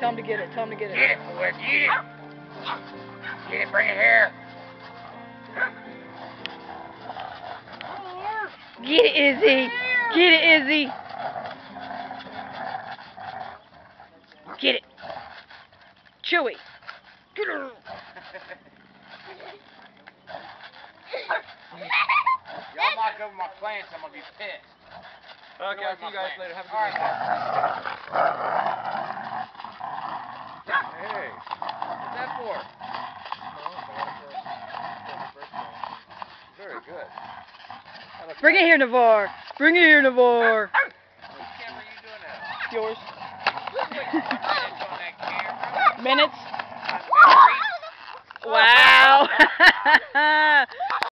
Tell him to get it. Tell him to get it. Get it, boy. Get it. Get it. Bring it here. Get it, Izzy. Get it, Izzy. Get it. Chewy. Get her. Y'all knock over my plants, I'm gonna be pissed. Okay, I'll see you guys plants. later. Have a good night. What's that for? Very good. Bring it here, Navarre. Bring it here, Navarre. Which camera you doing that? Yours. Minutes on that camera. Minutes. On memory. Wow.